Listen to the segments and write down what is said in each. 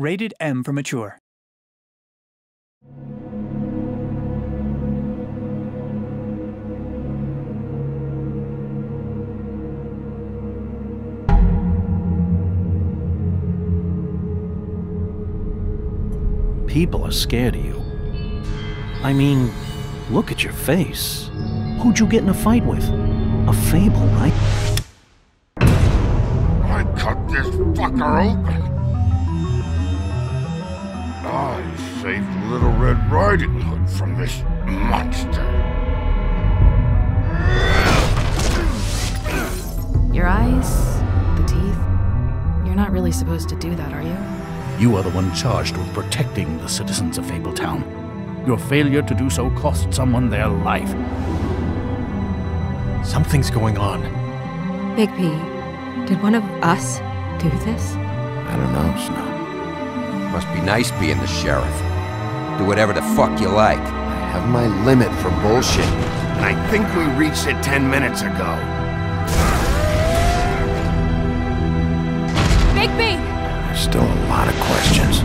Rated M for Mature. People are scared of you. I mean, look at your face. Who'd you get in a fight with? A fable, right? I cut this fucker open. I saved Little Red Riding Hood from this monster. Your eyes, the teeth. You're not really supposed to do that, are you? You are the one charged with protecting the citizens of Fabletown. Your failure to do so cost someone their life. Something's going on. Bigby, did one of us do this? I don't know, Snow. Must be nice being the sheriff. Do whatever the fuck you like. I have my limit for bullshit, and I think we reached it ten minutes ago. Bigby! There's still a lot of questions.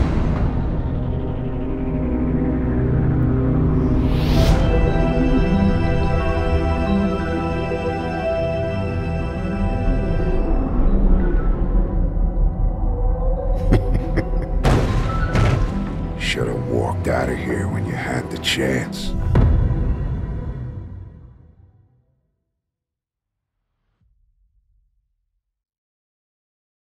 Walked out of here when you had the chance.